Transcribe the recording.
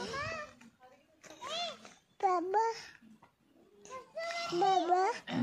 妈妈。爸爸。爸爸。